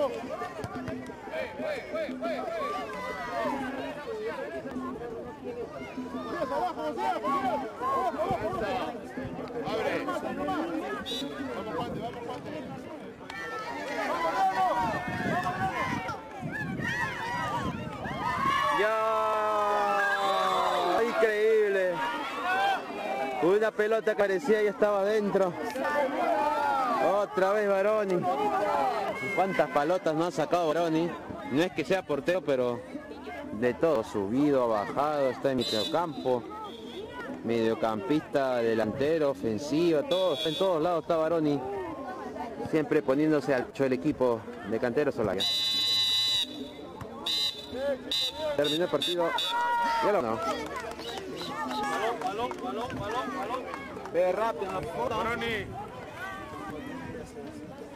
Ya, increíble. Una pelota que parecía y estaba adentro. Otra vez Baroni. ¿Cuántas palotas no ha sacado Baroni? No es que sea portero, pero de todo, subido, bajado, está en mediocampo, mediocampista, delantero, ofensivo, todo, en todos lados está Baroni. Siempre poniéndose al el equipo de Cantero Solaya. Terminó el partido. Ya lo no. Balón, balón, balón, balón, balón. Ve rápido, Baroni. Thank you.